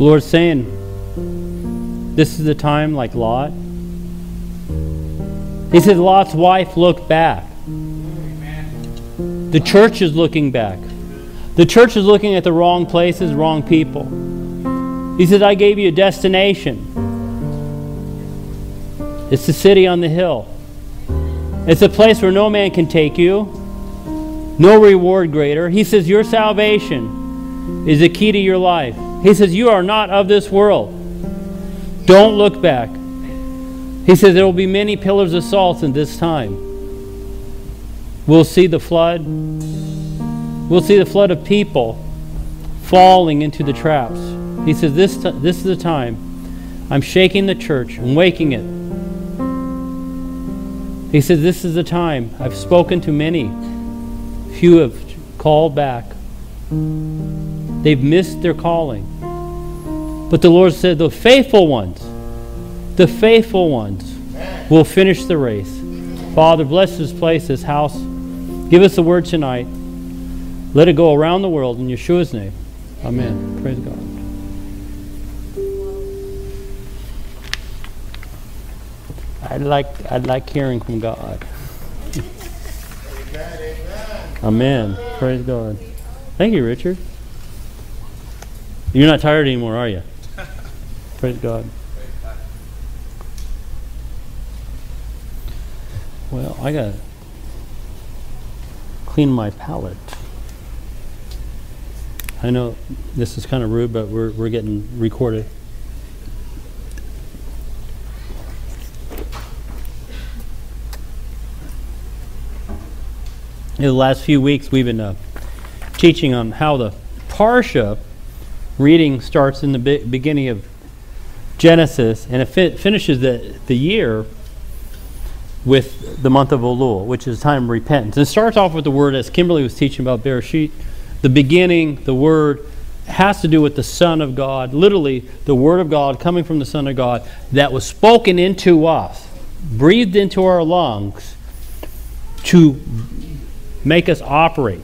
The Lord's saying, This is the time like Lot. He said, Lot's wife looked back. The church is looking back. The church is looking at the wrong places, wrong people. He said, I gave you a destination. It's the city on the hill. It's a place where no man can take you, no reward greater. He says, Your salvation is the key to your life. He says, You are not of this world. Don't look back. He says, There will be many pillars of salt in this time. We'll see the flood. We'll see the flood of people falling into the traps. He says, This, this is the time. I'm shaking the church and waking it. He says, This is the time. I've spoken to many. Few have called back. They've missed their calling. But the Lord said, The faithful ones, the faithful ones will finish the race. Father, bless this place, this house. Give us the word tonight. Let it go around the world in Yeshua's name. Amen. Praise God. I like I like hearing from God. Amen. Praise God. Thank you, Richard. You're not tired anymore, are you? Praise God. Well, I gotta clean my palate. I know this is kind of rude, but we're, we're getting recorded. In the last few weeks, we've been uh, teaching on how the Parsha reading starts in the be- beginning of Genesis and it fi- finishes the, the year with the month of Elul, which is time of repentance. It starts off with the word, as Kimberly was teaching about Bereshit, the beginning, the word has to do with the Son of God, literally the Word of God coming from the Son of God that was spoken into us, breathed into our lungs to make us operate.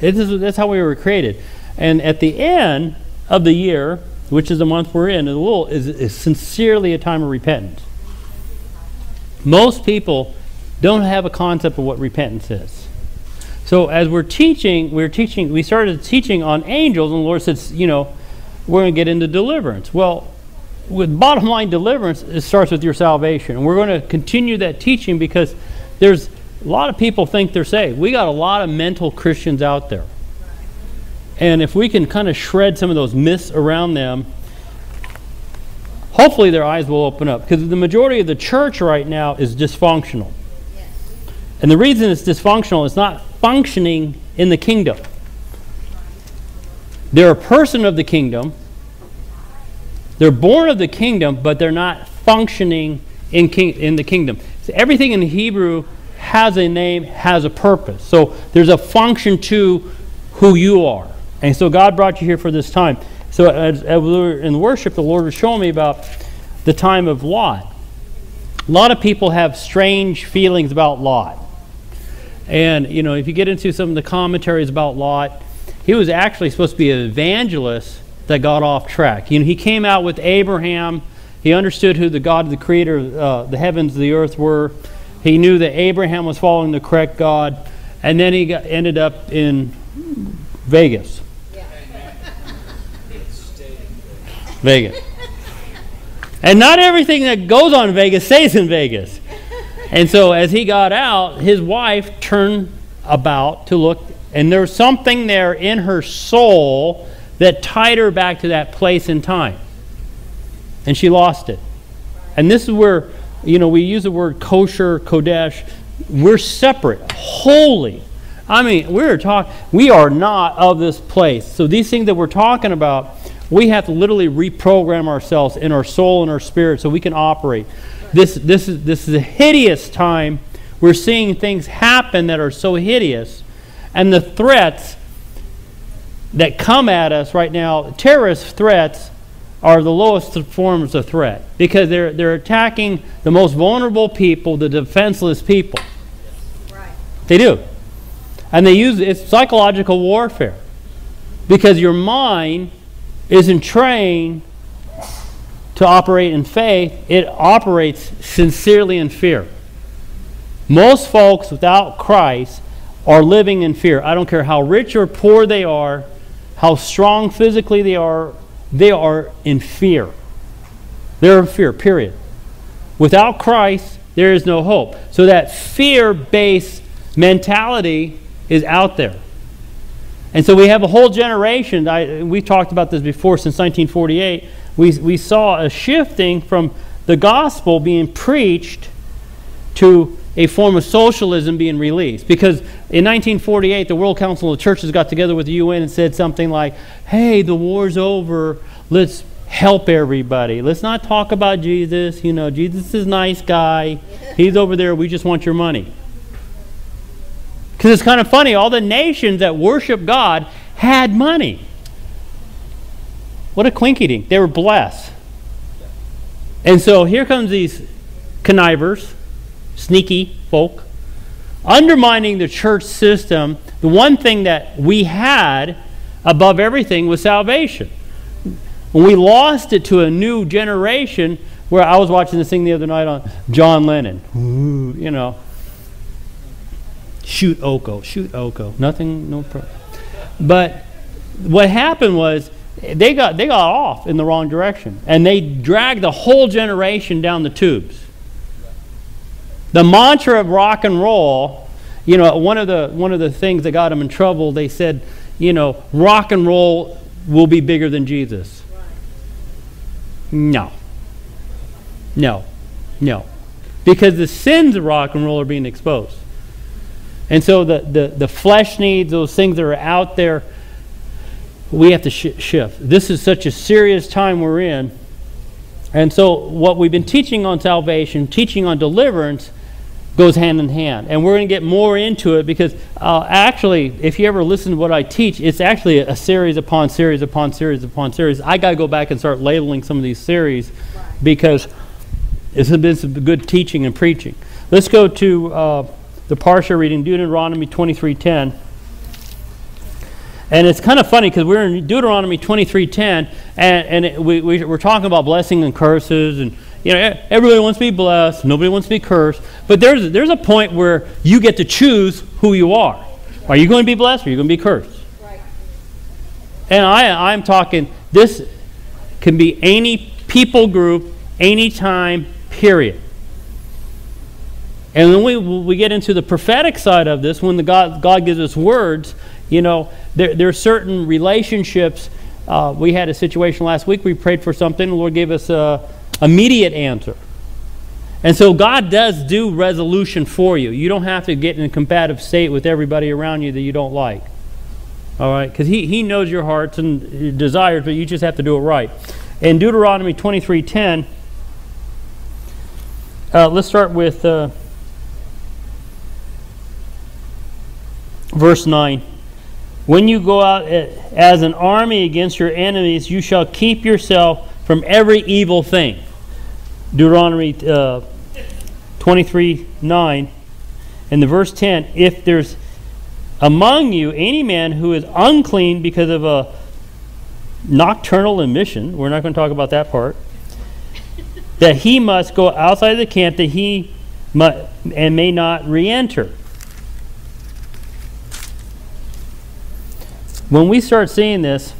This is, that's how we were created. And at the end of the year, which is the month we're in, is, is sincerely a time of repentance. Most people don't have a concept of what repentance is. So as we're teaching, we're teaching, we started teaching on angels, and the Lord says, you know, we're going to get into deliverance. Well, with bottom line deliverance, it starts with your salvation. And we're going to continue that teaching because there's a lot of people think they're saved. We got a lot of mental Christians out there. And if we can kind of shred some of those myths around them, hopefully their eyes will open up. Because the majority of the church right now is dysfunctional. And the reason it's dysfunctional is not functioning in the kingdom. They're a person of the kingdom. They're born of the kingdom, but they're not functioning in, king, in the kingdom. So everything in Hebrew has a name, has a purpose. So there's a function to who you are. And so God brought you here for this time. So as, as we were in worship, the Lord was showing me about the time of Lot. A lot of people have strange feelings about Lot. And, you know, if you get into some of the commentaries about Lot, he was actually supposed to be an evangelist that got off track. You know, he came out with Abraham. He understood who the God, of the creator, uh, the heavens, the earth were. He knew that Abraham was following the correct God. And then he got, ended up in Vegas. Vegas. And not everything that goes on in Vegas stays in Vegas. And so as he got out, his wife turned about to look, and there was something there in her soul that tied her back to that place and time. And she lost it. And this is where, you know, we use the word kosher, kodesh. We're separate, holy. I mean, we're talking, we are not of this place. So these things that we're talking about, we have to literally reprogram ourselves in our soul and our spirit so we can operate. This, this, is, this is a hideous time. We're seeing things happen that are so hideous. And the threats that come at us right now, terrorist threats, are the lowest forms of threat because they're, they're attacking the most vulnerable people, the defenseless people. They do. And they use it's psychological warfare because your mind isn't trained to operate in faith, it operates sincerely in fear. Most folks without Christ are living in fear. I don't care how rich or poor they are, how strong physically they are, they are in fear. They're in fear, period. Without Christ, there is no hope. So that fear based mentality is out there. And so we have a whole generation. I, we talked about this before since 1948. We, we saw a shifting from the gospel being preached to a form of socialism being released. Because in 1948, the World Council of Churches got together with the UN and said something like, hey, the war's over. Let's help everybody. Let's not talk about Jesus. You know, Jesus is a nice guy. He's over there. We just want your money. Because it's kind of funny, all the nations that worship God had money. What a quinky dink. They were blessed. And so here comes these connivers, sneaky folk, undermining the church system. The one thing that we had above everything was salvation. When we lost it to a new generation, where I was watching this thing the other night on John Lennon, you know, shoot Oko, shoot Oko. Nothing, no problem. But what happened was they got they got off in the wrong direction, and they dragged the whole generation down the tubes. The mantra of rock and roll, you know, one of the one of the things that got them in trouble, they said, you know, rock and roll will be bigger than Jesus. No. No. No. Because the sins of rock and roll are being exposed. And so the, the, the flesh needs, those things that are out there, we have to sh- shift. This is such a serious time we're in. And so, what we've been teaching on salvation, teaching on deliverance, goes hand in hand. And we're going to get more into it because uh, actually, if you ever listen to what I teach, it's actually a series upon series upon series upon series. I got to go back and start labeling some of these series because it's been some good teaching and preaching. Let's go to. Uh, the parsha reading, Deuteronomy 23.10. And it's kind of funny because we're in Deuteronomy 23.10 and, and it, we, we, we're talking about blessing and curses and you know, everybody wants to be blessed, nobody wants to be cursed. But there's, there's a point where you get to choose who you are. Are you going to be blessed or are you going to be cursed? Right. And I, I'm talking, this can be any people group, anytime, period. And then we, we get into the prophetic side of this, when the God, God gives us words, you know, there, there are certain relationships. Uh, we had a situation last week, we prayed for something, the Lord gave us a immediate answer. And so God does do resolution for you. You don't have to get in a combative state with everybody around you that you don't like. All right? Because he, he knows your hearts and desires, but you just have to do it right. In Deuteronomy 23.10, uh, let's start with... Uh, Verse 9 When you go out as an army against your enemies, you shall keep yourself from every evil thing. Deuteronomy uh, 23 9. And the verse 10 If there's among you any man who is unclean because of a nocturnal emission, we're not going to talk about that part, that he must go outside the camp that he and may not re enter. When we start seeing this,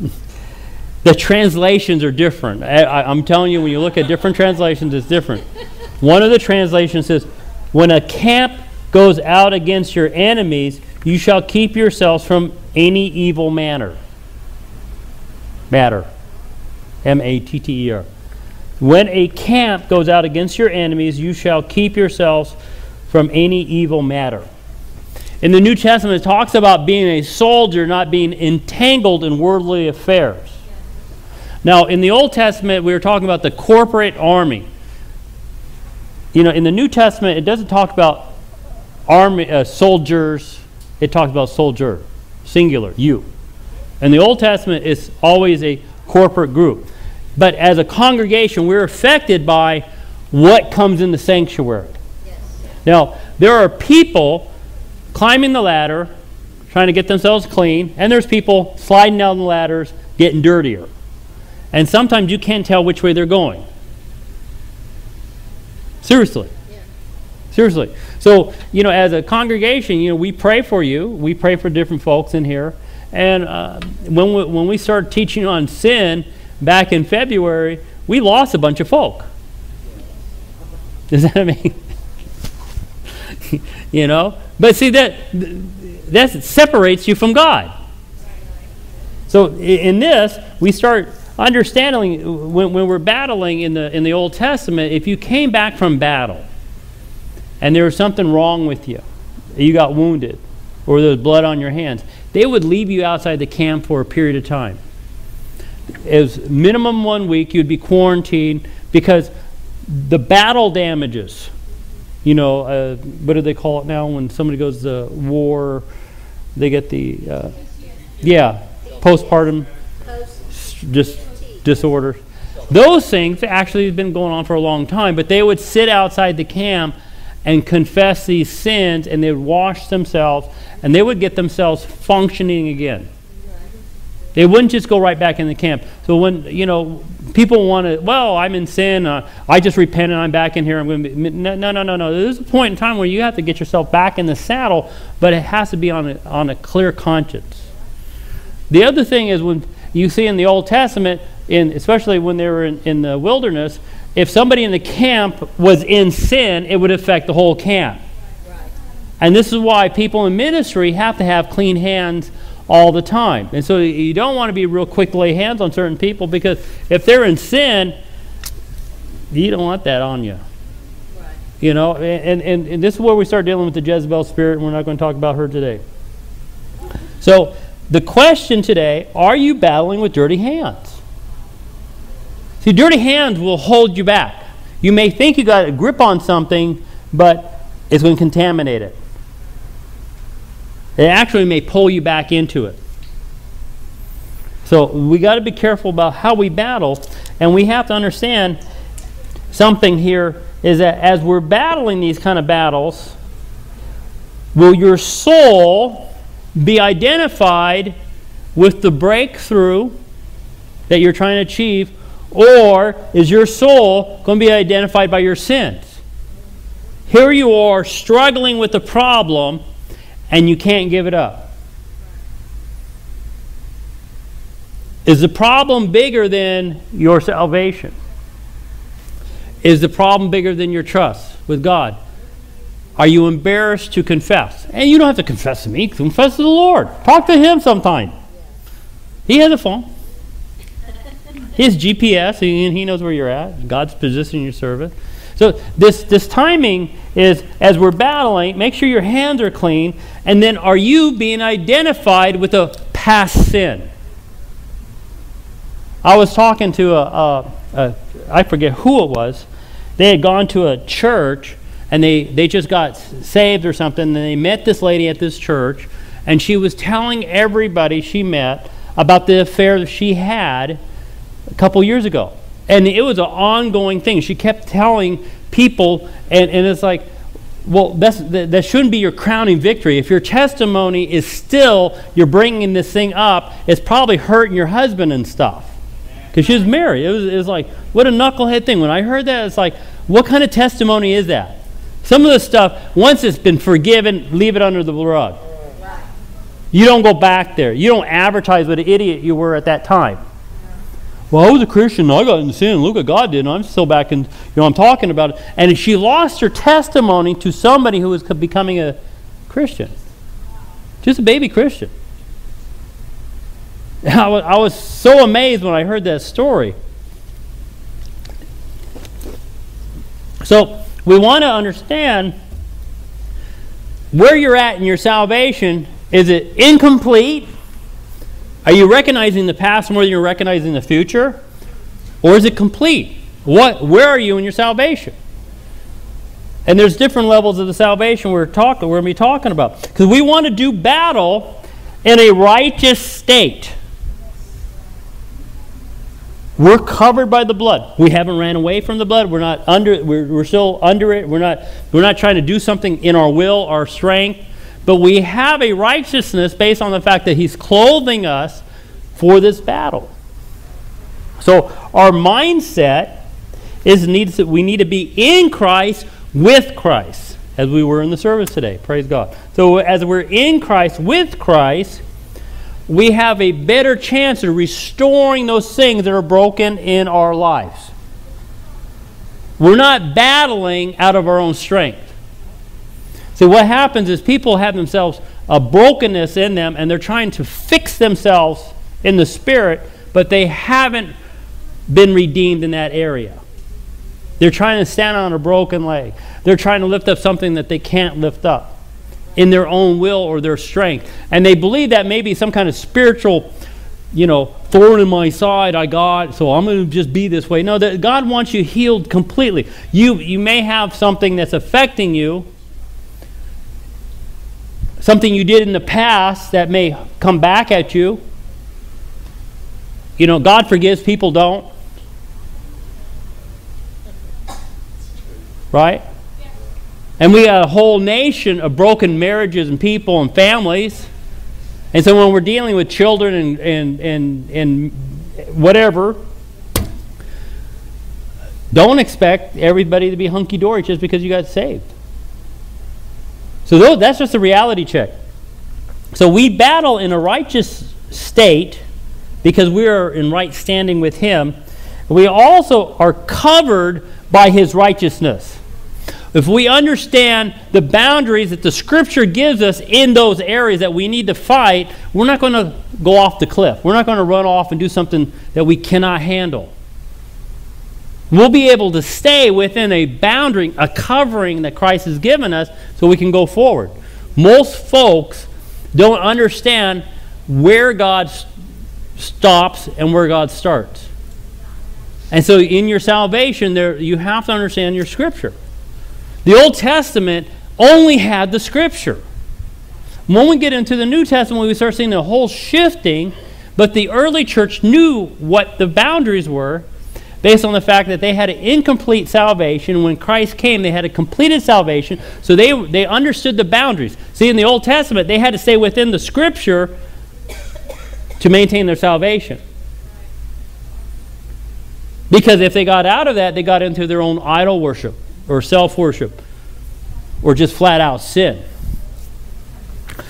the translations are different. I, am telling you, when you look at different translations, it's different. One of the translations says, When a camp goes out against your enemies, you shall keep yourselves from any evil manner. Matter. M A T T E R. When a camp goes out against your enemies, you shall keep yourselves from any evil matter. In the New Testament, it talks about being a soldier, not being entangled in worldly affairs. Now, in the Old Testament, we were talking about the corporate army. You know, in the New Testament, it doesn't talk about army uh, soldiers. It talks about soldier, singular, you. In the Old Testament, it's always a corporate group. But as a congregation, we're affected by what comes in the sanctuary. Yes. Now, there are people climbing the ladder, trying to get themselves clean, and there's people sliding down the ladders, getting dirtier. and sometimes you can't tell which way they're going. Seriously. Seriously. So, you know, as a congregation, you know, we pray for you. We pray for different folks in here. And uh, when, we, when we started teaching on sin back in February, we lost a bunch of folk. Does that mean? you know? But see, that, that separates you from God. So in this, we start understanding when, when we're battling in the, in the Old Testament, if you came back from battle and there was something wrong with you, you got wounded, or there was blood on your hands, they would leave you outside the camp for a period of time. As minimum one week, you'd be quarantined because the battle damages. You know, uh, what do they call it now when somebody goes to war? They get the, uh, yeah, postpartum just disorders. Those things actually have been going on for a long time, but they would sit outside the camp and confess these sins and they would wash themselves and they would get themselves functioning again. They wouldn't just go right back in the camp. So when, you know, people want to, well, I'm in sin, uh, I just repent and I'm back in here. I'm going to be, no, no, no, no, no. There's a point in time where you have to get yourself back in the saddle, but it has to be on a, on a clear conscience. The other thing is when you see in the Old Testament, in, especially when they were in, in the wilderness, if somebody in the camp was in sin, it would affect the whole camp. And this is why people in ministry have to have clean hands all the time. And so you don't want to be real quick to lay hands on certain people because if they're in sin, you don't want that on you. Right. You know, and, and, and this is where we start dealing with the Jezebel spirit, and we're not going to talk about her today. So the question today are you battling with dirty hands? See, dirty hands will hold you back. You may think you got a grip on something, but it's going to contaminate it. It actually may pull you back into it. So we got to be careful about how we battle, and we have to understand something here is that as we're battling these kind of battles, will your soul be identified with the breakthrough that you're trying to achieve, or is your soul going to be identified by your sins? Here you are struggling with the problem and you can't give it up. Is the problem bigger than your salvation? Is the problem bigger than your trust with God? Are you embarrassed to confess? And you don't have to confess to me, confess to the Lord. Talk to Him sometime. He has a phone. His GPS, and he knows where you're at. God's positioning your service. So this this timing is as we're battling, make sure your hands are clean, and then are you being identified with a past sin? I was talking to a, a, a I forget who it was. They had gone to a church and they, they just got saved or something, and they met this lady at this church, and she was telling everybody she met about the affair that she had a couple years ago. And it was an ongoing thing. She kept telling people, and, and it's like, well, that's, that, that shouldn't be your crowning victory. If your testimony is still, you're bringing this thing up, it's probably hurting your husband and stuff. Because she was married. It was, it was like, what a knucklehead thing. When I heard that, it's like, what kind of testimony is that? Some of the stuff, once it's been forgiven, leave it under the rug. You don't go back there. You don't advertise what an idiot you were at that time. Well, I was a Christian. I got in sin. Look what God did. And I'm still back in, you know, I'm talking about it. And she lost her testimony to somebody who was becoming a Christian. Just a baby Christian. I was, I was so amazed when I heard that story. So, we want to understand where you're at in your salvation. Is it incomplete? Are you recognizing the past more than you're recognizing the future? Or is it complete? What, where are you in your salvation? And there's different levels of the salvation we're talking we're going to be talking about. Because we want to do battle in a righteous state. We're covered by the blood. We haven't ran away from the blood. We're not under we're, we're still under it. We're not we're not trying to do something in our will, our strength, but we have a righteousness based on the fact that he's clothing us for this battle. So our mindset is needs that we need to be in Christ with Christ, as we were in the service today. Praise God. So as we're in Christ with Christ, we have a better chance of restoring those things that are broken in our lives. We're not battling out of our own strength. See, what happens is people have themselves a brokenness in them and they're trying to fix themselves in the spirit, but they haven't been redeemed in that area. They're trying to stand on a broken leg. They're trying to lift up something that they can't lift up in their own will or their strength. And they believe that maybe some kind of spiritual, you know, thorn in my side I got, so I'm going to just be this way. No, that God wants you healed completely. You you may have something that's affecting you. Something you did in the past that may come back at you. You know, God forgives, people don't. Right? And we got a whole nation of broken marriages and people and families. And so when we're dealing with children and, and, and, and whatever, don't expect everybody to be hunky dory just because you got saved. So that's just a reality check. So we battle in a righteous state because we are in right standing with Him. We also are covered by His righteousness. If we understand the boundaries that the Scripture gives us in those areas that we need to fight, we're not going to go off the cliff. We're not going to run off and do something that we cannot handle. We'll be able to stay within a boundary, a covering that Christ has given us so we can go forward. Most folks don't understand where God stops and where God starts. And so in your salvation, there you have to understand your scripture. The Old Testament only had the Scripture. When we get into the New Testament, we start seeing the whole shifting, but the early church knew what the boundaries were based on the fact that they had an incomplete salvation. When Christ came, they had a completed salvation, so they, they understood the boundaries. See, in the Old Testament, they had to stay within the Scripture to maintain their salvation. Because if they got out of that, they got into their own idol worship or self worship or just flat out sin.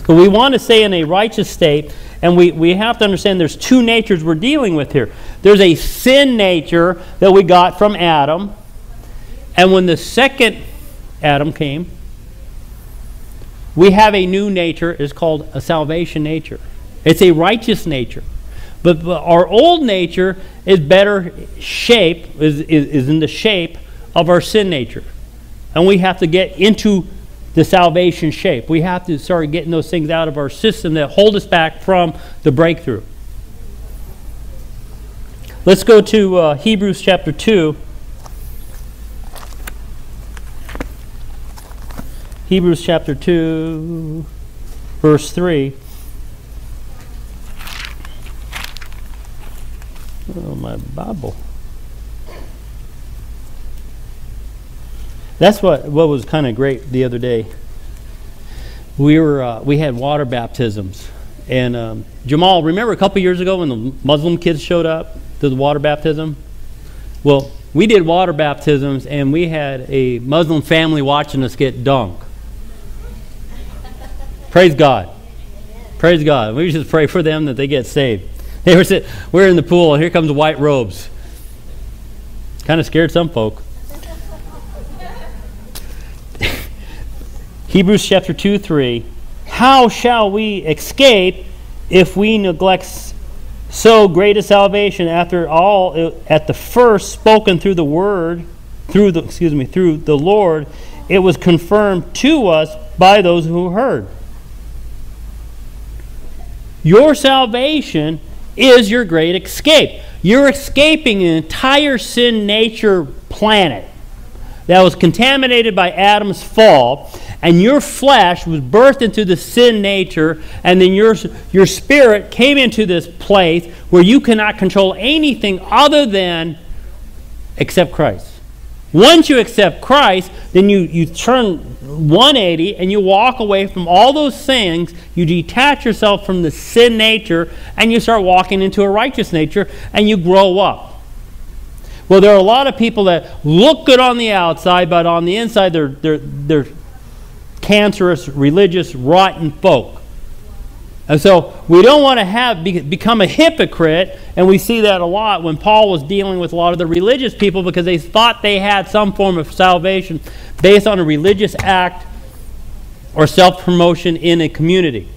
So we want to stay in a righteous state, and we, we have to understand there's two natures we're dealing with here. There's a sin nature that we got from Adam, and when the second Adam came, we have a new nature. It's called a salvation nature. It's a righteous nature. But, but our old nature is better shape, is, is, is in the shape of our sin nature. And we have to get into the salvation shape. We have to start getting those things out of our system that hold us back from the breakthrough. Let's go to uh, Hebrews chapter 2. Hebrews chapter 2, verse 3. Oh, my Bible. That's what, what was kind of great the other day. We were uh, we had water baptisms, and um, Jamal, remember a couple years ago when the Muslim kids showed up to the water baptism? Well, we did water baptisms, and we had a Muslim family watching us get dunked. Praise God. Praise God. We just pray for them that they get saved. They were sitting, we're in the pool, and here comes the white robes. Kind of scared some folk. Hebrews chapter 2 3. How shall we escape if we neglect so great a salvation after all at the first spoken through the word through the excuse me through the Lord it was confirmed to us by those who heard? Your salvation is your great escape. You're escaping an entire sin nature planet that was contaminated by Adam's fall and your flesh was birthed into the sin nature, and then your, your spirit came into this place where you cannot control anything other than accept Christ. Once you accept Christ, then you, you turn 180 and you walk away from all those things. You detach yourself from the sin nature and you start walking into a righteous nature and you grow up. Well, there are a lot of people that look good on the outside, but on the inside, they're, they're, they're cancerous, religious, rotten folk. And so we don't want to have become a hypocrite, and we see that a lot when Paul was dealing with a lot of the religious people because they thought they had some form of salvation based on a religious act or self-promotion in a community.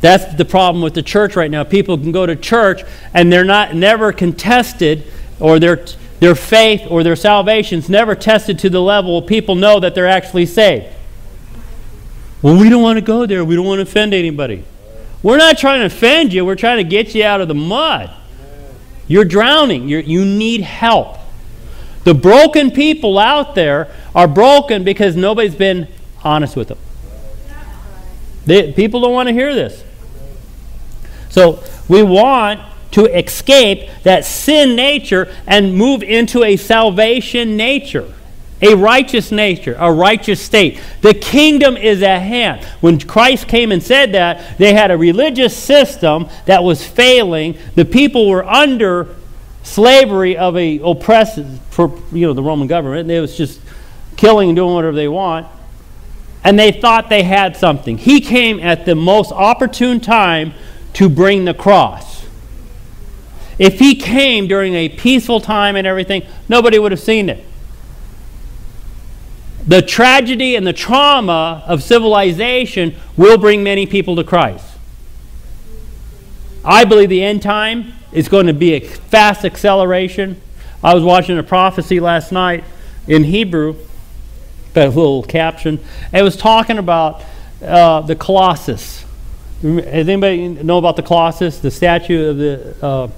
That's the problem with the church right now. People can go to church and they're not never contested or their their faith or their salvation's never tested to the level people know that they're actually saved. Well, we don't want to go there. We don't want to offend anybody. We're not trying to offend you. We're trying to get you out of the mud. You're drowning. You're, you need help. The broken people out there are broken because nobody's been honest with them. They, people don't want to hear this. So we want to escape that sin nature and move into a salvation nature a righteous nature, a righteous state. The kingdom is at hand. When Christ came and said that, they had a religious system that was failing. The people were under slavery of a oppressed, for you know, the Roman government. They was just killing and doing whatever they want. And they thought they had something. He came at the most opportune time to bring the cross. If he came during a peaceful time and everything, nobody would have seen it the tragedy and the trauma of civilization will bring many people to Christ. I believe the end time is going to be a fast acceleration. I was watching a prophecy last night in Hebrew, but a little caption. It was talking about uh, the Colossus. Does anybody know about the Colossus, the statue of the? Uh,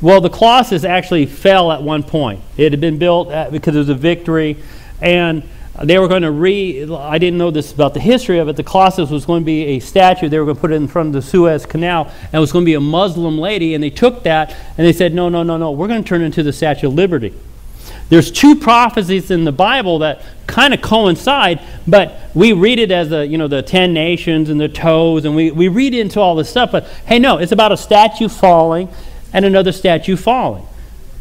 well, the Colossus actually fell at one point. It had been built at, because it was a victory and they were going to re I didn't know this about the history of it. The Colossus was going to be a statue. They were going to put it in front of the Suez Canal, and it was going to be a Muslim lady. And they took that and they said, no, no, no, no. We're going to turn it into the Statue of Liberty. There's two prophecies in the Bible that kind of coincide, but we read it as the you know the ten nations and the toes, and we, we read into all this stuff. But hey, no, it's about a statue falling and another statue falling.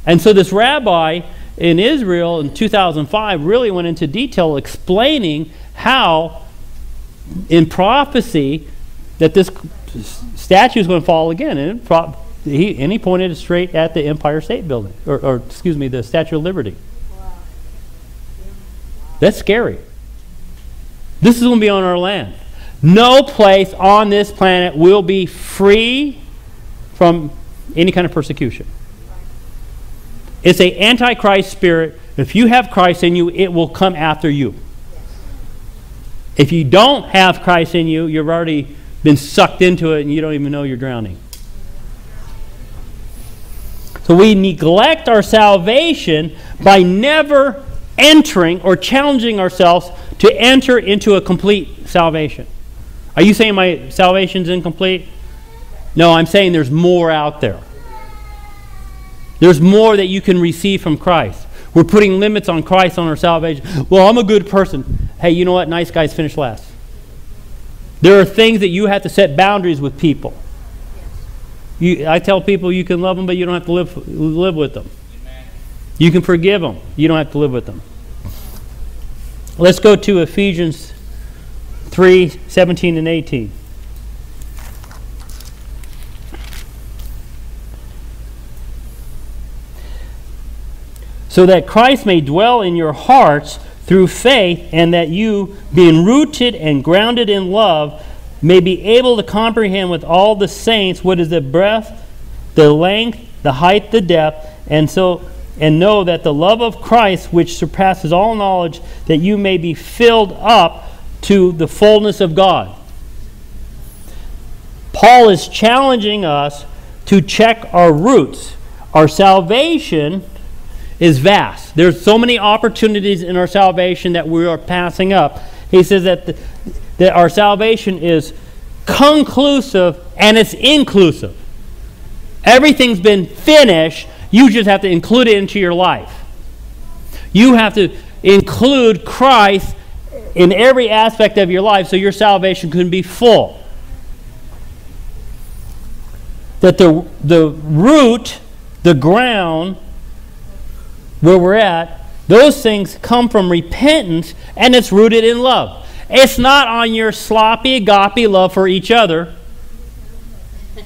And so this rabbi in Israel in 2005 really went into detail explaining how, in prophecy, that this statue is going to fall again. And, pro- he, and he pointed it straight at the Empire State Building, or, or excuse me, the Statue of Liberty. That's scary. This is going to be on our land. No place on this planet will be free from any kind of persecution. It's an antichrist spirit. If you have Christ in you, it will come after you. If you don't have Christ in you, you've already been sucked into it and you don't even know you're drowning. So we neglect our salvation by never entering or challenging ourselves to enter into a complete salvation. Are you saying my salvation's incomplete? No, I'm saying there's more out there. There's more that you can receive from Christ. We're putting limits on Christ on our salvation. Well, I'm a good person. Hey, you know what? Nice guys finish last. There are things that you have to set boundaries with people. You, I tell people you can love them, but you don't have to live, live with them. You can forgive them. You don't have to live with them. Let's go to Ephesians 3 17 and 18. So that Christ may dwell in your hearts through faith, and that you, being rooted and grounded in love, may be able to comprehend with all the saints what is the breadth, the length, the height, the depth, and so and know that the love of Christ, which surpasses all knowledge, that you may be filled up to the fullness of God. Paul is challenging us to check our roots. Our salvation is vast. There's so many opportunities in our salvation that we are passing up. He says that, the, that our salvation is conclusive and it's inclusive. Everything's been finished. You just have to include it into your life. You have to include Christ in every aspect of your life so your salvation can be full. That the, the root, the ground, where we're at, those things come from repentance and it's rooted in love. It's not on your sloppy agape love for each other.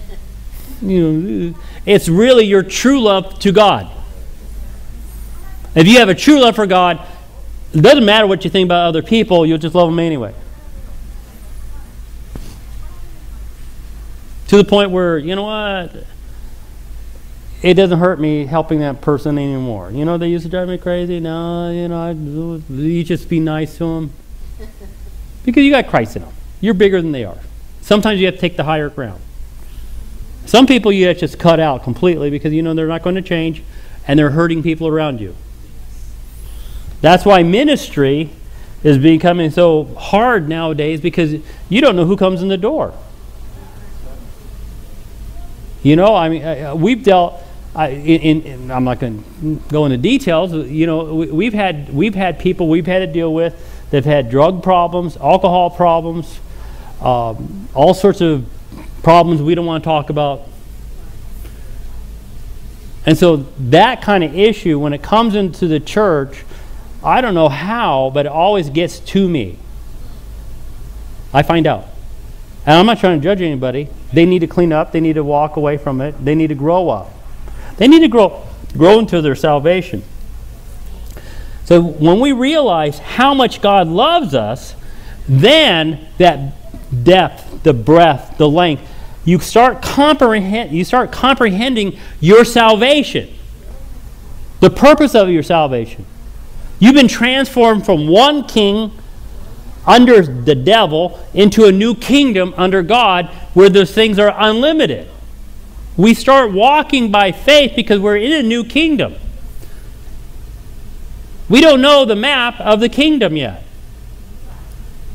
You know, it's really your true love to God. If you have a true love for God, it doesn't matter what you think about other people, you'll just love them anyway. To the point where, you know what? It doesn't hurt me helping that person anymore. You know, they used to drive me crazy. No, you know, I, you just be nice to them. Because you got Christ in them. You're bigger than they are. Sometimes you have to take the higher ground. Some people you have to just cut out completely because you know they're not going to change and they're hurting people around you. That's why ministry is becoming so hard nowadays because you don't know who comes in the door. You know, I mean, we've dealt. I, I'm not going to go into details. You know, we, have had we've had people we've had to deal with that've had drug problems, alcohol problems, um, all sorts of problems we don't want to talk about. And so that kind of issue, when it comes into the church, I don't know how, but it always gets to me. I find out. And I'm not trying to judge anybody. They need to clean up. They need to walk away from it. They need to grow up. They need to grow, grow into their salvation. So when we realize how much God loves us, then that depth, the breadth, the length, you start comprehend you start comprehending your salvation. The purpose of your salvation. You've been transformed from one king under the devil into a new kingdom under God where those things are unlimited. We start walking by faith because we're in a new kingdom. We don't know the map of the kingdom yet.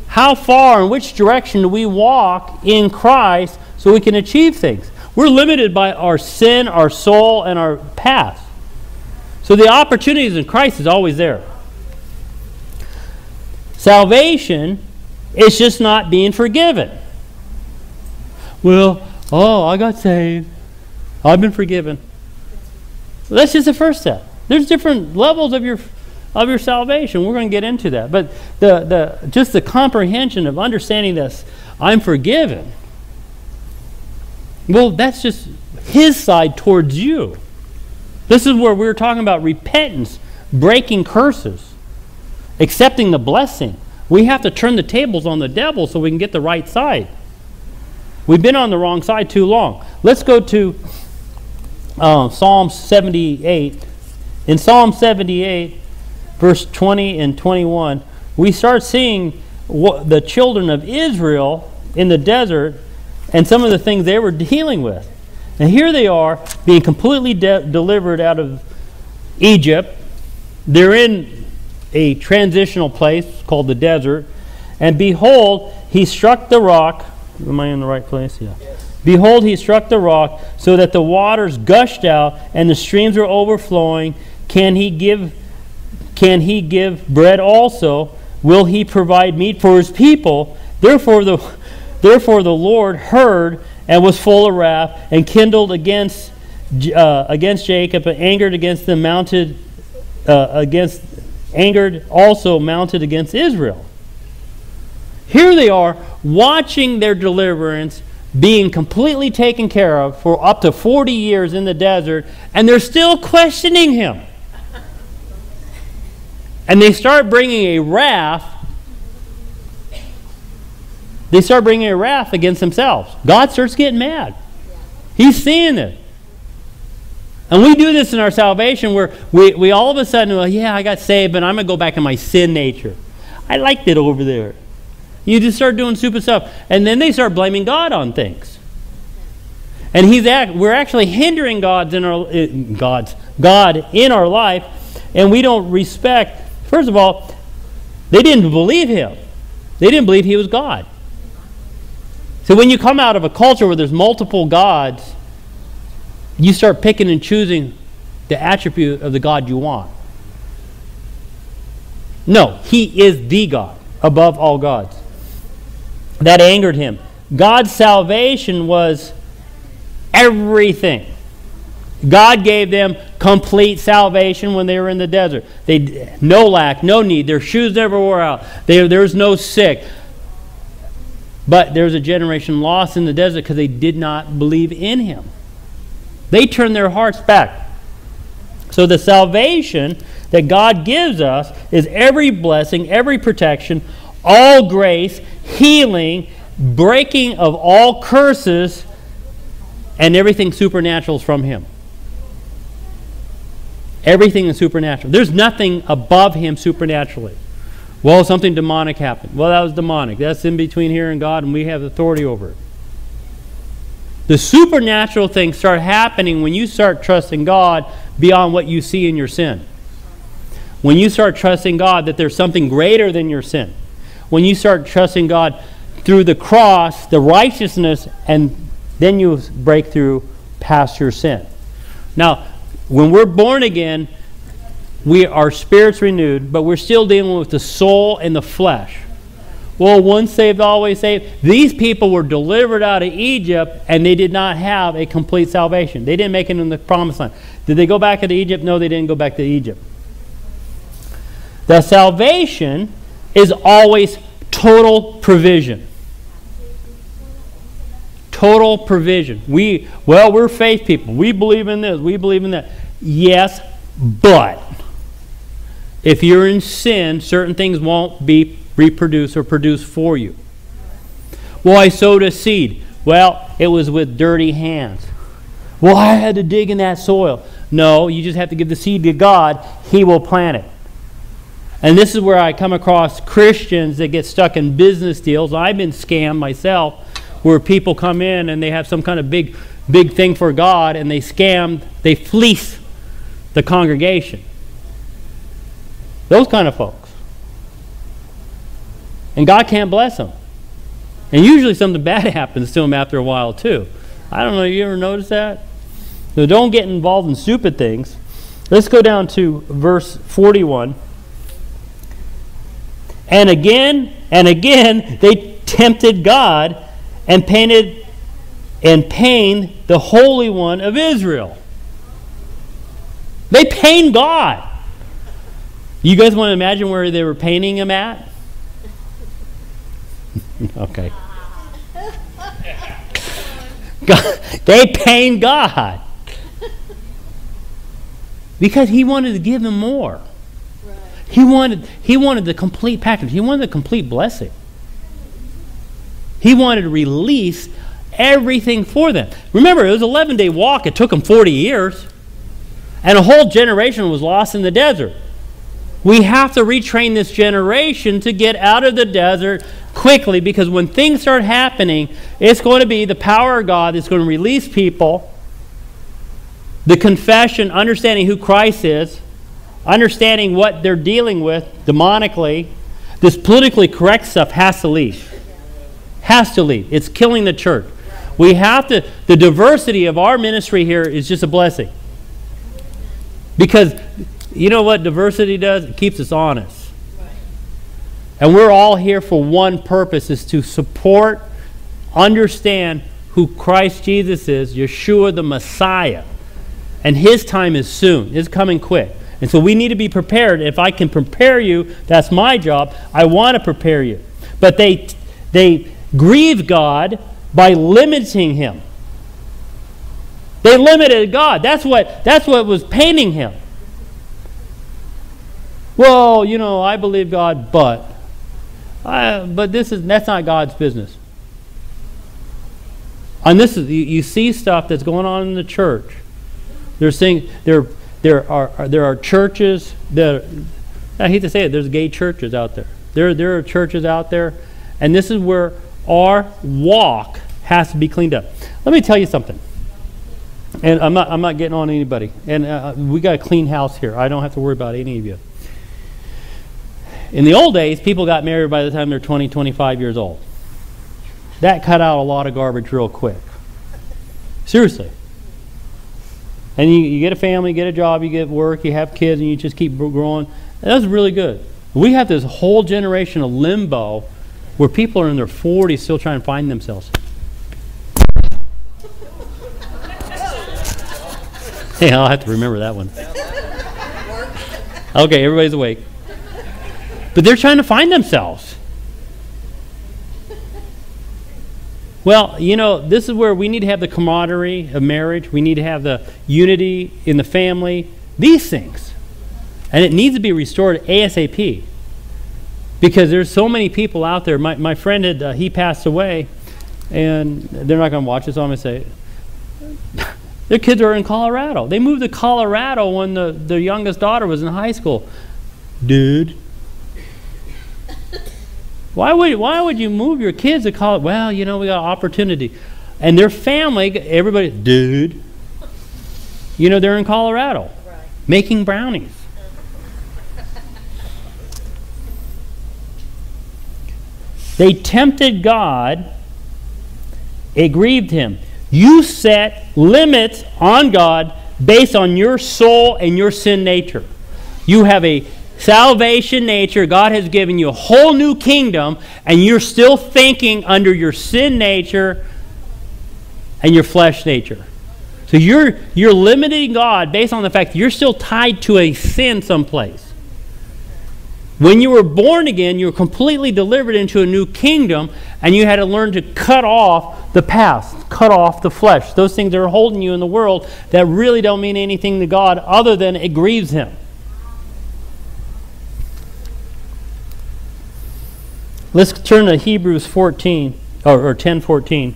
How far and which direction do we walk in Christ so we can achieve things? We're limited by our sin, our soul, and our past. So the opportunities in Christ is always there. Salvation is just not being forgiven. Well, oh, I got saved. I've been forgiven. That's just the first step. There's different levels of your of your salvation. We're going to get into that. But the, the just the comprehension of understanding this, I'm forgiven. Well, that's just his side towards you. This is where we we're talking about repentance, breaking curses accepting the blessing. We have to turn the tables on the devil so we can get the right side. We've been on the wrong side too long. Let's go to uh, Psalm 78. In Psalm 78, verse 20 and 21, we start seeing what the children of Israel in the desert and some of the things they were dealing with. And here they are being completely de- delivered out of Egypt. They're in a transitional place called the desert. And behold, he struck the rock. Am I in the right place? Yeah. Behold, he struck the rock so that the waters gushed out and the streams were overflowing. Can he give can he give bread also? Will he provide meat for his people? Therefore the therefore the Lord heard and was full of wrath and kindled against uh, against Jacob and angered against the mounted uh, against angered also mounted against Israel. Here they are watching their deliverance being completely taken care of for up to 40 years in the desert, and they're still questioning him. And they start bringing a wrath. They start bringing a wrath against themselves. God starts getting mad. He's seeing it. And we do this in our salvation where we, we all of a sudden, well, yeah, I got saved, but I'm going to go back in my sin nature. I liked it over there. You just start doing stupid stuff. And then they start blaming God on things. And he's act, we're actually hindering God's in our, uh, God's, God in our life, and we don't respect. First of all, they didn't believe him. They didn't believe he was God. So when you come out of a culture where there's multiple gods, you start picking and choosing the attribute of the God you want. No, he is the God above all gods. That angered him. God's salvation was everything. God gave them complete salvation when they were in the desert. They no lack, no need. Their shoes never wore out. They, there was no sick. But there was a generation lost in the desert because they did not believe in him. They turned their hearts back. So the salvation that God gives us is every blessing, every protection, all grace, healing, breaking of all curses, and everything supernatural is from Him. Everything is supernatural. There's nothing above Him supernaturally. Well, something demonic happened. Well, that was demonic. That's in between here and God, and we have authority over it. The supernatural things start happening when you start trusting God beyond what you see in your sin. When you start trusting God that there's something greater than your sin. When you start trusting God through the cross, the righteousness, and then you break through past your sin. Now, when we're born again, we our spirits renewed, but we're still dealing with the soul and the flesh. Well, once saved, always saved. These people were delivered out of Egypt and they did not have a complete salvation. They didn't make it in the promised land. Did they go back to Egypt? No, they didn't go back to Egypt. The salvation is always total provision. Total provision. We well, we're faith people. We believe in this. We believe in that. Yes, but if you're in sin, certain things won't be reproduced or produced for you. Well, I sowed a seed. Well, it was with dirty hands. Well, I had to dig in that soil. No, you just have to give the seed to God, He will plant it. And this is where I come across Christians that get stuck in business deals. I've been scammed myself, where people come in and they have some kind of big, big thing for God and they scam, they fleece the congregation. Those kind of folks. And God can't bless them. And usually something bad happens to them after a while, too. I don't know, you ever notice that? So don't get involved in stupid things. Let's go down to verse 41. And again and again they tempted God and painted and pained the Holy One of Israel. They pained God. You guys want to imagine where they were painting him at? okay. God, they pained God because he wanted to give them more. He wanted he wanted the complete package. He wanted the complete blessing. He wanted to release everything for them. Remember, it was an 11 day walk. It took them 40 years. And a whole generation was lost in the desert. We have to retrain this generation to get out of the desert quickly because when things start happening, it's going to be the power of God that's going to release people. The confession, understanding who Christ is, understanding what they're dealing with demonically. This politically correct stuff has to leave. Has to leave. It's killing the church. We have to, the diversity of our ministry here is just a blessing. Because you know what diversity does? It keeps us honest. And we're all here for one purpose is to support, understand who Christ Jesus is, Yeshua the Messiah. And his time is soon. It's coming quick. And so we need to be prepared. If I can prepare you, that's my job. I want to prepare you. But they they grieve God by limiting him. They limited God. That's what that's what was painting him. Well, you know, I believe God, but I, but this is that's not God's business. And this is you, you see stuff that's going on in the church. They're saying there there are there are churches that I hate to say it. There's gay churches out there. There there are churches out there, and this is where our walk has to be cleaned up. Let me tell you something. And I'm not I'm not getting on anybody. And uh, we got a clean house here. I don't have to worry about any of you. In the old days, people got married by the time they're 20, 25 years old. That cut out a lot of garbage real quick. Seriously. And you, you get a family, you get a job, you get work, you have kids, and you just keep growing. That's really good. We have this whole generation of limbo where people are in their 40s still trying to find themselves. Hey, I'll have to remember that one. Okay, everybody's awake. But they're trying to find themselves. Well, you know, this is where we need to have the camaraderie of marriage. We need to have the unity in the family. These things. And it needs to be restored ASAP. Because there's so many people out there. My, my friend had, uh, he passed away, and they're not going to watch this, so I'm going to say, their kids are in Colorado. They moved to Colorado when the, their youngest daughter was in high school. Dude, why would, why would you move your kids to college? Well, you know, we got opportunity. And their family, everybody, dude, you know, they're in Colorado right. making brownies. they tempted God, it grieved him. You set limits on God based on your soul and your sin nature. You have a salvation nature, God has given you a whole new kingdom, and you're still thinking under your sin nature and your flesh nature. So you're, you're limiting God based on the fact you're still tied to a sin someplace. When you were born again, you were completely delivered into a new kingdom, and you had to learn to cut off the past, cut off the flesh. Those things that are holding you in the world that really don't mean anything to God other than it grieves Him. Let's turn to Hebrews 14 or, or 10 14.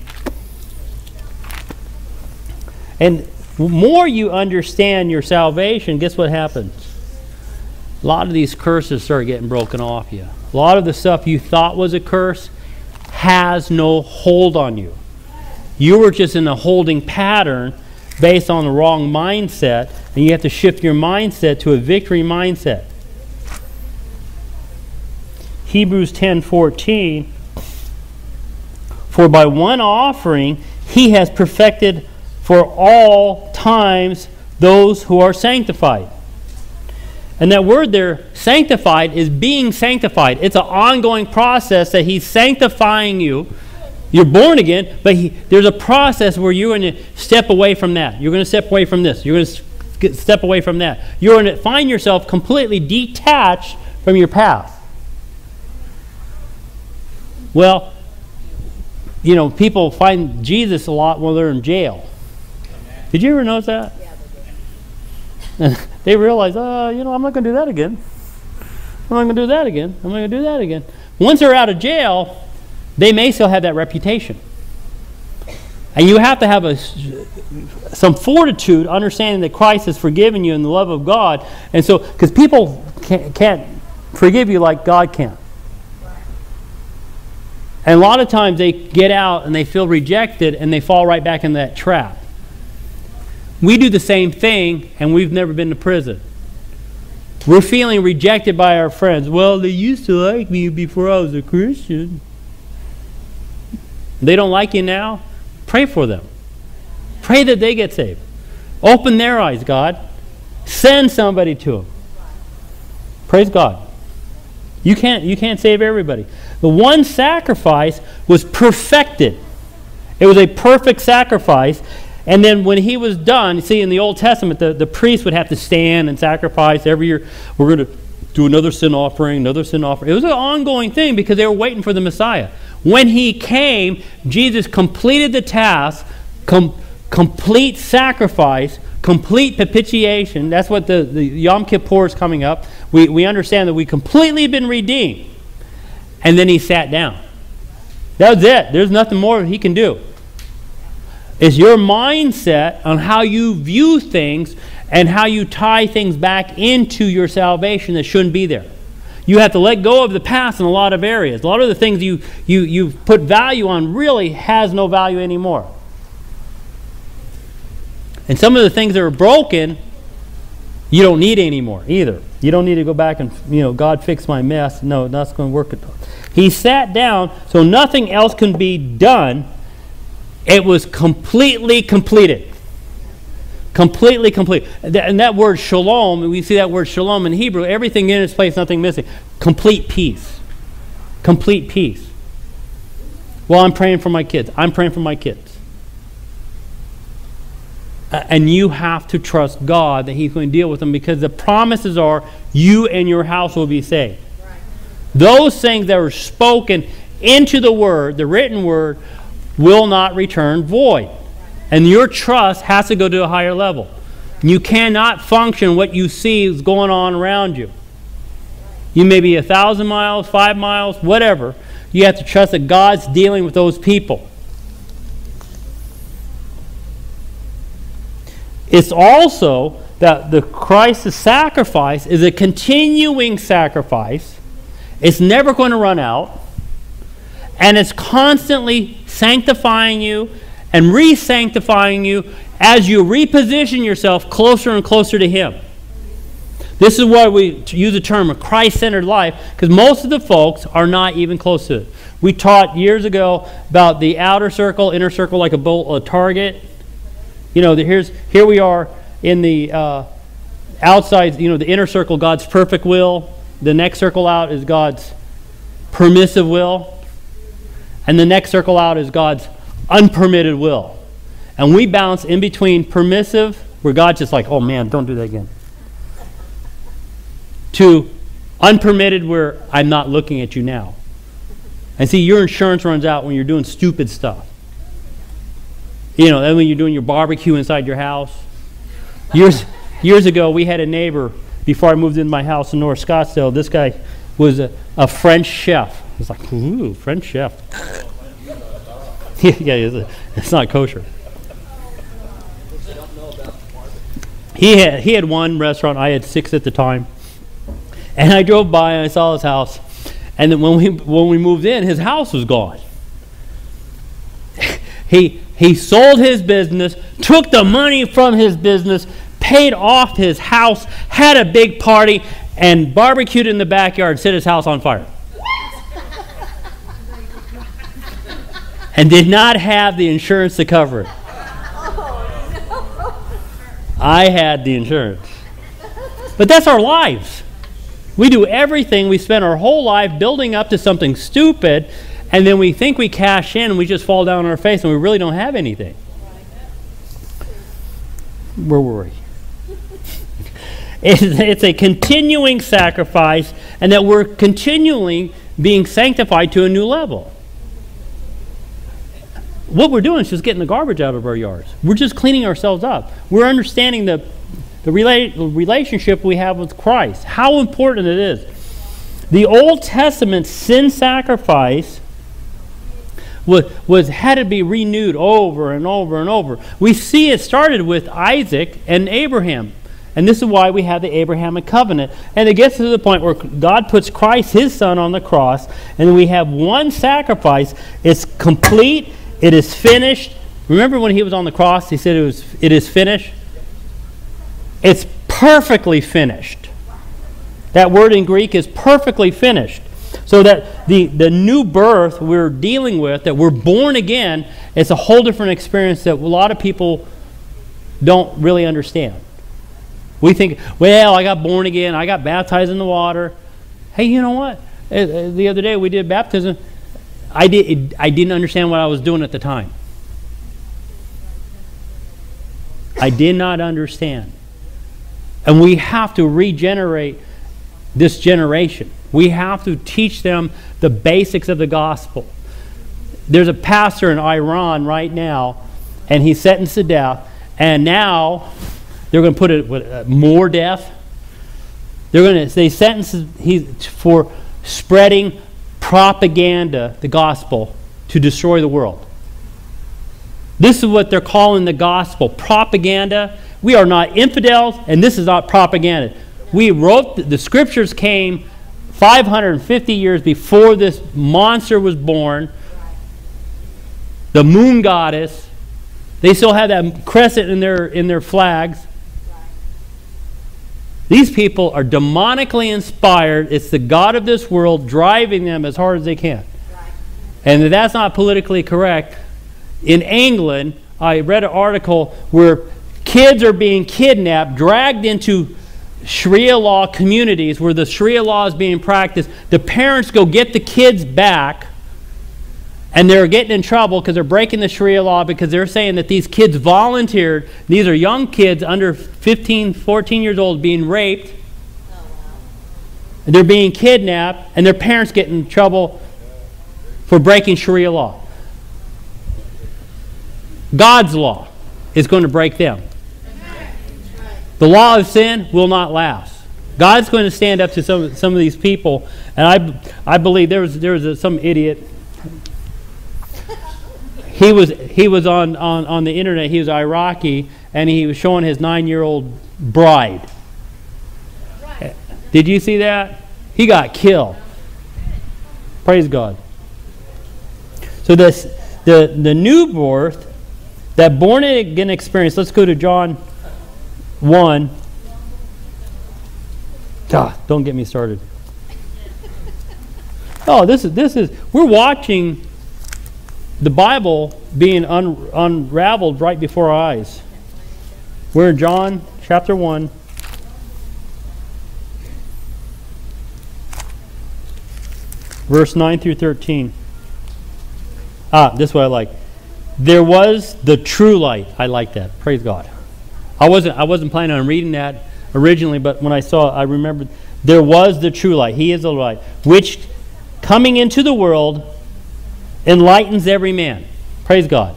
And more you understand your salvation, guess what happens? A lot of these curses start getting broken off you. A lot of the stuff you thought was a curse has no hold on you. You were just in a holding pattern based on the wrong mindset, and you have to shift your mindset to a victory mindset. Hebrews 10:14 For by one offering he has perfected for all times those who are sanctified. And that word there, sanctified, is being sanctified. It's an ongoing process that he's sanctifying you. You're born again, but he, there's a process where you're going to step away from that. You're going to step away from this. You're going to step away from that. You're going to find yourself completely detached from your path. Well, you know, people find Jesus a lot when they're in jail. Did you ever notice that? Yeah, they realize, oh, you know, I'm not going to do that again. I'm not going to do that again. I'm not going to do that again. Once they're out of jail, they may still have that reputation. And you have to have a, some fortitude, understanding that Christ has forgiven you in the love of God. And so, because people can't, can't forgive you like God can. And a lot of times they get out and they feel rejected and they fall right back in that trap. We do the same thing and we've never been to prison. We're feeling rejected by our friends. Well, they used to like me before I was a Christian. They don't like you now? Pray for them. Pray that they get saved. Open their eyes, God. Send somebody to them. Praise God. You can't, you can't save everybody. The one sacrifice was perfected. It was a perfect sacrifice. And then when he was done, see, in the Old Testament, the, the priest would have to stand and sacrifice every year. We're going to do another sin offering, another sin offering. It was an ongoing thing because they were waiting for the Messiah. When he came, Jesus completed the task, com- complete sacrifice, complete propitiation. That's what the, the Yom Kippur is coming up. We, we understand that we completely been redeemed. And then he sat down. That was it. There's nothing more he can do. It's your mindset on how you view things and how you tie things back into your salvation that shouldn't be there. You have to let go of the past in a lot of areas. A lot of the things you, you, you've put value on really has no value anymore. And some of the things that are broken, you don't need anymore either. You don't need to go back and, you know, God fix my mess. No, that's going to work. He sat down, so nothing else can be done. It was completely completed. Completely complete. And that word shalom, we see that word shalom in Hebrew, everything in its place, nothing missing. Complete peace. Complete peace. Well, I'm praying for my kids. I'm praying for my kids. Uh, and you have to trust God that He's going to deal with them because the promises are you and your house will be saved. Right. Those things that were spoken into the Word, the written Word, will not return void. And your trust has to go to a higher level. You cannot function what you see is going on around you. You may be a thousand miles, five miles, whatever. You have to trust that God's dealing with those people. It's also that the Christ's sacrifice is a continuing sacrifice. It's never going to run out. And it's constantly sanctifying you and re sanctifying you as you reposition yourself closer and closer to Him. This is why we use the term a Christ centered life, because most of the folks are not even close to it. We taught years ago about the outer circle, inner circle, like a, bull, a target. You know, the, here's, here we are in the uh, outside, you know, the inner circle, God's perfect will. The next circle out is God's permissive will. And the next circle out is God's unpermitted will. And we bounce in between permissive, where God's just like, oh man, don't do that again, to unpermitted, where I'm not looking at you now. And see, your insurance runs out when you're doing stupid stuff. You know, then when you're doing your barbecue inside your house. Years, years ago, we had a neighbor, before I moved into my house in North Scottsdale, this guy was a, a French chef. I was like, ooh, French chef. yeah, it's, it's not kosher. He had, he had one restaurant, I had six at the time. And I drove by and I saw his house. And then when we, when we moved in, his house was gone. he, he sold his business, took the money from his business, paid off his house, had a big party, and barbecued in the backyard, set his house on fire. and did not have the insurance to cover it. Oh, I had the insurance. But that's our lives. We do everything. We spend our whole life building up to something stupid and then we think we cash in and we just fall down on our face and we really don't have anything. Were we? it's, it's a continuing sacrifice and that we're continually being sanctified to a new level. What we're doing is just getting the garbage out of our yards. We're just cleaning ourselves up. We're understanding the, the, rela- the relationship we have with Christ, how important it is. The Old Testament sin sacrifice was, was had to be renewed over and over and over. We see it started with Isaac and Abraham. And this is why we have the Abrahamic covenant. And it gets to the point where God puts Christ, his son, on the cross, and we have one sacrifice. It's complete, it is finished. Remember when he was on the cross, he said it was it is finished? It's perfectly finished. That word in Greek is perfectly finished. So that the, the new birth we're dealing with, that we're born again, it's a whole different experience that a lot of people don't really understand. We think, well, I got born again, I got baptized in the water. Hey, you know what? Uh, uh, the other day we did baptism. I, did, I didn't understand what I was doing at the time. I did not understand. And we have to regenerate this generation. We have to teach them the basics of the gospel. There's a pastor in Iran right now, and he's sentenced to death, and now they're going to put it with uh, more death. They're going to they sentence he for spreading propaganda, the gospel, to destroy the world. This is what they're calling the gospel propaganda. We are not infidels, and this is not propaganda. We wrote, the scriptures came 550 years before this monster was born, the moon goddess, they still have that crescent in their, in their flags. These people are demonically inspired. It's the God of this world driving them as hard as they can. And that's not politically correct. In England, I read an article where kids are being kidnapped, dragged into Sharia law communities where the Sharia law is being practiced, the parents go get the kids back and they're getting in trouble because they're breaking the Sharia law because they're saying that these kids volunteered. These are young kids under 15, 14 years old being raped. They're being kidnapped, and their parents get in trouble for breaking Sharia law. God's law is going to break them. The law of sin will not last. God's going to stand up to some, some of these people, and I, I believe there was, there was a, some idiot he was he was on, on, on the internet. He was Iraqi, and he was showing his nine year old bride. Did you see that? He got killed. Praise God. So this the the new birth, that born again experience. Let's go to John one. Ah, don't get me started. Oh, this is this is we're watching the Bible being un- unraveled right before our eyes. We're in John chapter 1. Verse 9 through 13. Ah, this is what I like. There was the true light. I like that. Praise God. I wasn't I wasn't planning on reading that originally, but when I saw it, I remembered there was the true light. He is the light, which coming into the world enlightens every man. Praise God.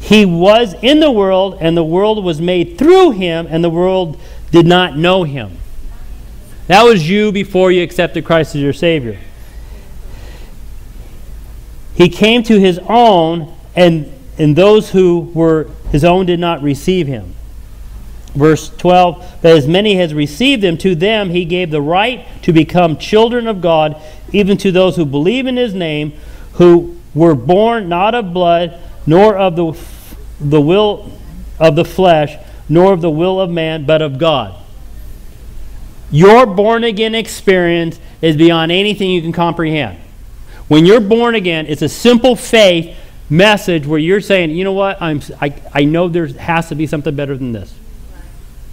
He was in the world, and the world was made through him, and the world did not know him. That was you before you accepted Christ as your Savior. He came to his own, and, and those who were his own did not receive him. Verse 12 But as many as received him, to them he gave the right to become children of God, even to those who believe in his name, who were born not of blood, nor of the, the will of the flesh, nor of the will of man, but of God. Your born again experience is beyond anything you can comprehend. When you're born again, it's a simple faith message where you're saying, you know what, I'm, I, I know there has to be something better than this.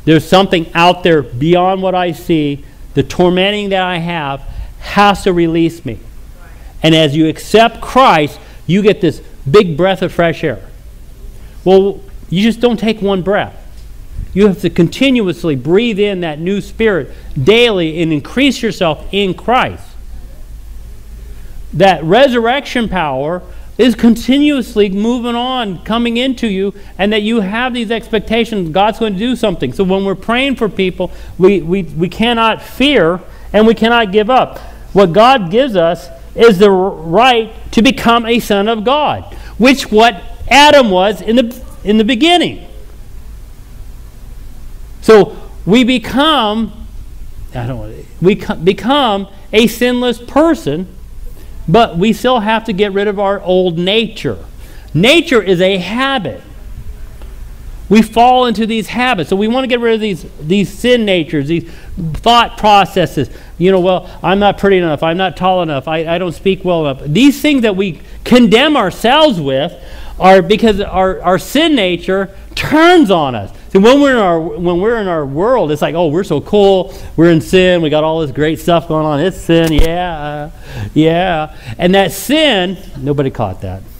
There's something out there beyond what I see. The tormenting that I have has to release me. And as you accept Christ, you get this big breath of fresh air. Well, you just don't take one breath. You have to continuously breathe in that new spirit daily and increase yourself in Christ. That resurrection power is continuously moving on, coming into you, and that you have these expectations God's going to do something. So when we're praying for people, we, we, we cannot fear and we cannot give up. What God gives us is the right to become a son of God, which what Adam was in the, in the beginning. So we become, I don't we become a sinless person, but we still have to get rid of our old nature. Nature is a habit we fall into these habits. So we want to get rid of these, these sin natures, these thought processes. You know, well, I'm not pretty enough. I'm not tall enough. I, I don't speak well enough. These things that we condemn ourselves with are because our, our sin nature turns on us. So when we're in our when we're in our world, it's like, oh, we're so cool. We're in sin. We got all this great stuff going on. It's sin, yeah, yeah. And that sin, nobody caught that.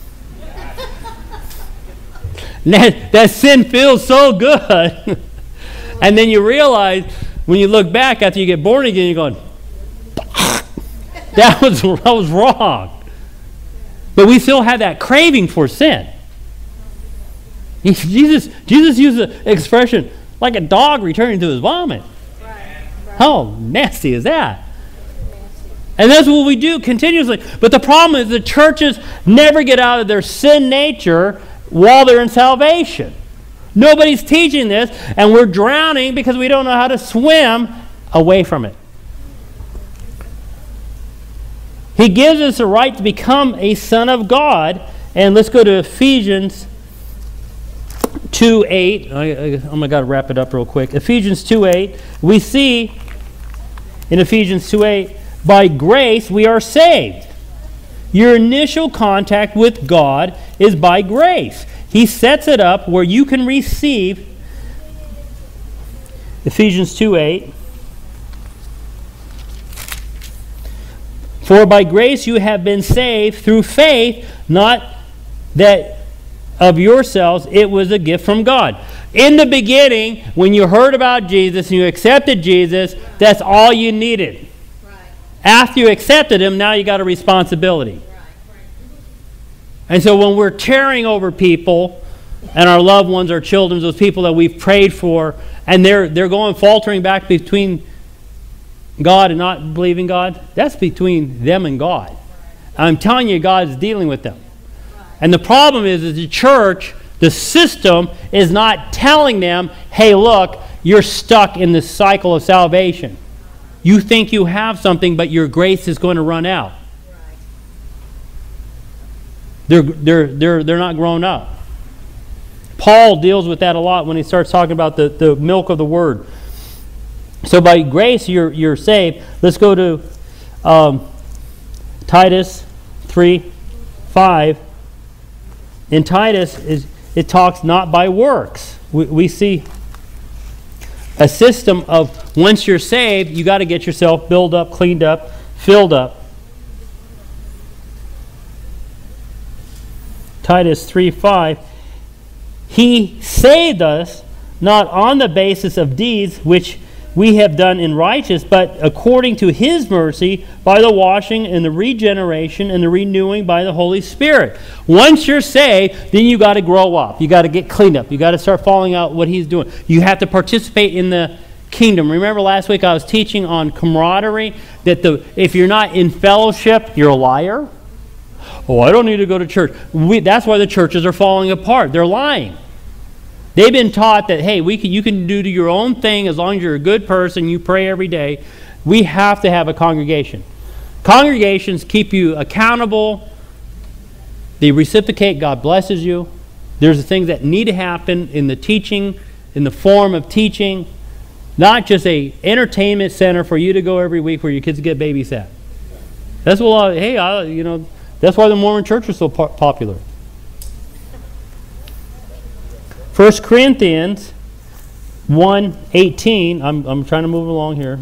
That, that sin feels so good. and then you realize when you look back after you get born again, you're going, that was, that was wrong. But we still have that craving for sin. Jesus, Jesus used the expression like a dog returning to his vomit. How nasty is that? And that's what we do continuously. But the problem is the churches never get out of their sin nature while they're in salvation. Nobody's teaching this, and we're drowning because we don't know how to swim away from it. He gives us the right to become a son of God. And let's go to Ephesians 2 8. I, am going to wrap it up real quick. Ephesians 2 8. We see in Ephesians 2 8, by grace we are saved your initial contact with God is by grace. He sets it up where you can receive Ephesians 2 8. For by grace you have been saved through faith, not that of yourselves, it was a gift from God. In the beginning, when you heard about Jesus and you accepted Jesus, that's all you needed. After you accepted him, now you got a responsibility. And so when we're caring over people and our loved ones, our children, those people that we've prayed for, and they're, they're going faltering back between God and not believing God, that's between them and God. I'm telling you, God is dealing with them. And the problem is, is the church, the system, is not telling them, hey, look, you're stuck in the cycle of salvation. You think you have something, but your grace is going to run out. They're, they're, they're, they're not grown up. Paul deals with that a lot when he starts talking about the, the milk of the word. So by grace you're, you're saved. Let's go to um, Titus 3 5. In Titus, is, it talks not by works. We, we see a system of once you're saved, you got to get yourself built up, cleaned up, filled up. Titus 3 5. He saved us not on the basis of deeds which we have done in righteous, but according to his mercy by the washing and the regeneration and the renewing by the Holy Spirit. Once you're saved, then you got to grow up. You got to get cleaned up. You got to start following out what he's doing. You have to participate in the kingdom. Remember last week I was teaching on camaraderie that the if you're not in fellowship, you're a liar. Oh, I don't need to go to church. We, that's why the churches are falling apart. They're lying. They've been taught that, hey, we can, you can do your own thing as long as you're a good person, you pray every day. We have to have a congregation. Congregations keep you accountable, they reciprocate, God blesses you. There's the things that need to happen in the teaching, in the form of teaching, not just a entertainment center for you to go every week where your kids get babysat. That's what, hey, I, you know, that's why the Mormon church is so po- popular. 1 Corinthians 1 18. I'm, I'm trying to move along here.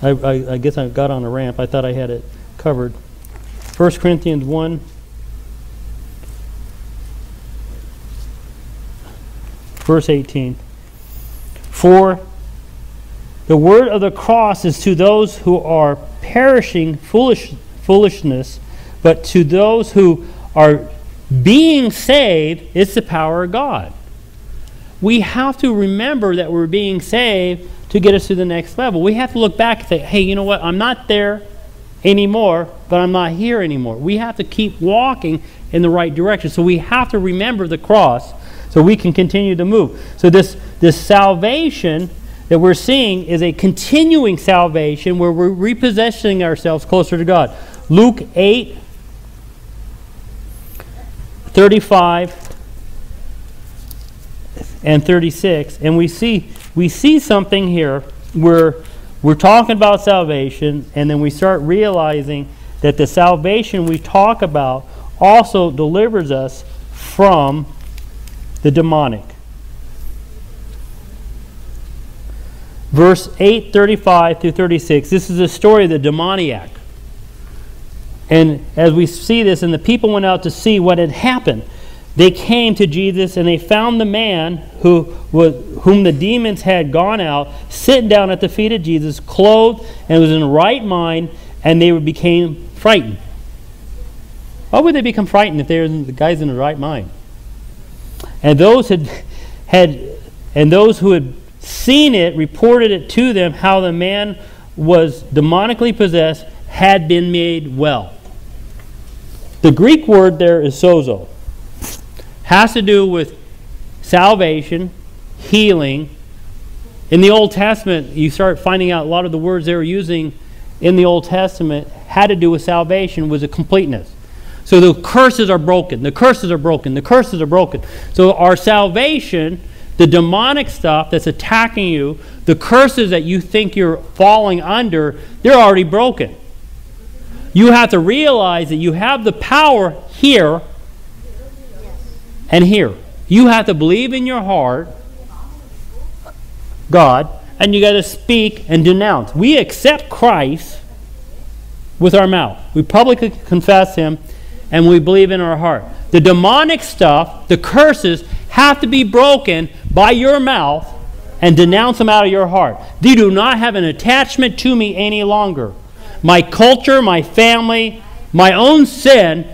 I, I, I guess I got on a ramp. I thought I had it covered. 1 Corinthians 1. Verse 18. For the word of the cross is to those who are perishing foolish, foolishness, but to those who are being saved is the power of God. We have to remember that we're being saved to get us to the next level. We have to look back and say, hey, you know what? I'm not there anymore, but I'm not here anymore. We have to keep walking in the right direction. So we have to remember the cross so we can continue to move. So this, this salvation that we're seeing is a continuing salvation where we're repossessing ourselves closer to God. Luke 8 35 and 36 and we see we see something here where we're talking about salvation and then we start realizing that the salvation we talk about also delivers us from the demonic. Verse 8 35 through 36 this is the story of the demoniac and as we see this, and the people went out to see what had happened, they came to Jesus and they found the man who, was, whom the demons had gone out sitting down at the feet of Jesus, clothed and was in right mind, and they became frightened. Why would they become frightened if they're the guys in the right mind? And those had had and those who had seen it reported it to them how the man was demonically possessed had been made well. The Greek word there is sozo. Has to do with salvation, healing. In the Old Testament, you start finding out a lot of the words they were using in the Old Testament had to do with salvation, was a completeness. So the curses are broken. The curses are broken. The curses are broken. So our salvation, the demonic stuff that's attacking you, the curses that you think you're falling under, they're already broken. You have to realize that you have the power here and here. You have to believe in your heart God, and you got to speak and denounce. We accept Christ with our mouth. We publicly confess Him and we believe in our heart. The demonic stuff, the curses, have to be broken by your mouth and denounce them out of your heart. They do not have an attachment to me any longer. My culture, my family, my own sin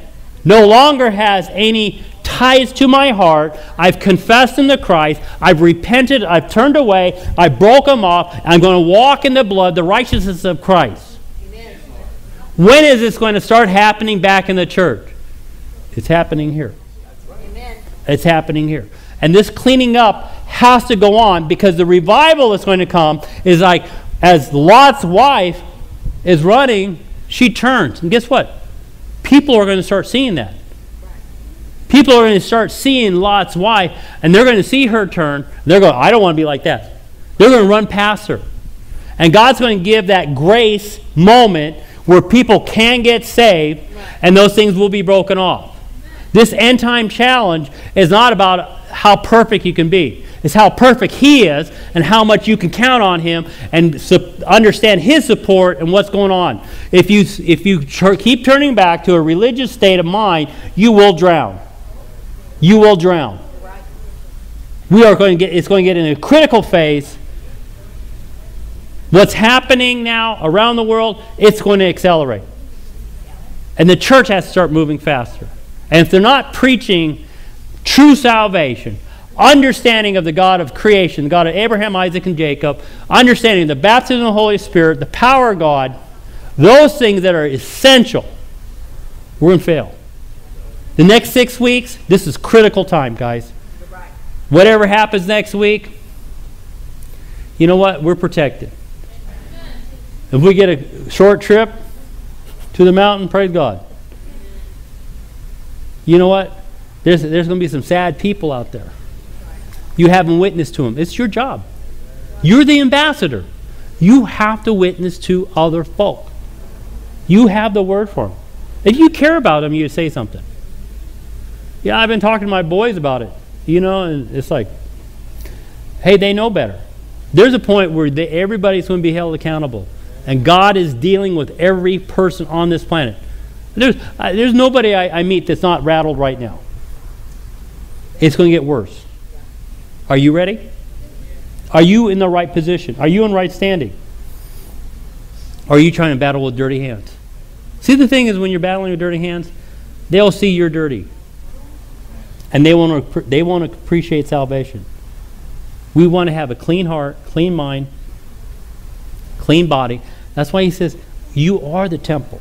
no longer has any ties to my heart. I've confessed in the Christ. I've repented. I've turned away. I broke them off. I'm going to walk in the blood, the righteousness of Christ. Amen. When is this going to start happening back in the church? It's happening here. Amen. It's happening here. And this cleaning up has to go on because the revival that's going to come is like as Lot's wife is running, she turns. And guess what? People are going to start seeing that. People are going to start seeing Lot's wife, and they're going to see her turn. They're going, I don't want to be like that. They're going to run past her. And God's going to give that grace moment where people can get saved, and those things will be broken off. This end time challenge is not about how perfect you can be. It's how perfect He is and how much you can count on Him and understand His support and what's going on. If you, if you keep turning back to a religious state of mind, you will drown you will drown. We are going to get, it's going to get in a critical phase. What's happening now around the world, it's going to accelerate. And the church has to start moving faster. And if they're not preaching true salvation, understanding of the God of creation, the God of Abraham, Isaac, and Jacob, understanding the baptism of the Holy Spirit, the power of God, those things that are essential, we're going to fail. The next six weeks, this is critical time, guys. Whatever happens next week, you know what? We're protected. If we get a short trip to the mountain, praise God. You know what? There's, there's going to be some sad people out there. You haven't witnessed to them. It's your job. You're the ambassador. You have to witness to other folk. You have the word for them. If you care about them, you say something. Yeah, I've been talking to my boys about it. You know, and it's like, hey, they know better. There's a point where they, everybody's going to be held accountable. And God is dealing with every person on this planet. There's, uh, there's nobody I, I meet that's not rattled right now. It's going to get worse. Are you ready? Are you in the right position? Are you in right standing? Or are you trying to battle with dirty hands? See, the thing is, when you're battling with dirty hands, they'll see you're dirty and they want to they want to appreciate salvation. We want to have a clean heart, clean mind, clean body. That's why he says, "You are the temple."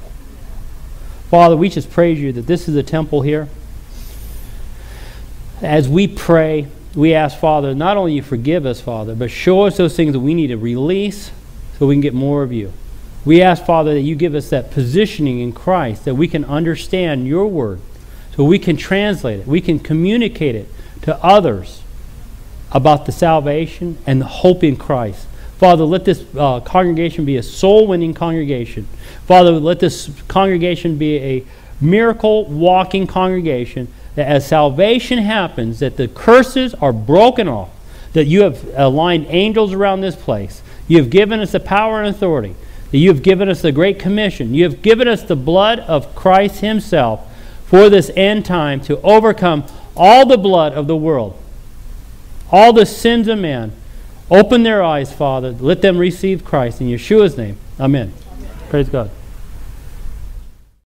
Father, we just praise you that this is a temple here. As we pray, we ask, Father, not only you forgive us, Father, but show us those things that we need to release so we can get more of you. We ask, Father, that you give us that positioning in Christ, that we can understand your word, so we can translate it, we can communicate it to others about the salvation and the hope in Christ. Father, let this uh, congregation be a soul winning congregation. Father, let this congregation be a miracle walking congregation that as salvation happens, that the curses are broken off, that you have aligned angels around this place. You have given us the power and authority. That you have given us the great commission. You have given us the blood of Christ Himself for this end time to overcome all the blood of the world, all the sins of man. Open their eyes, Father. Let them receive Christ in Yeshua's name. Amen. Amen. Praise God.